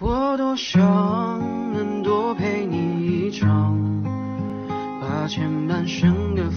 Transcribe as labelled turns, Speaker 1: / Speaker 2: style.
Speaker 1: 我多想能多陪你一场把前半生的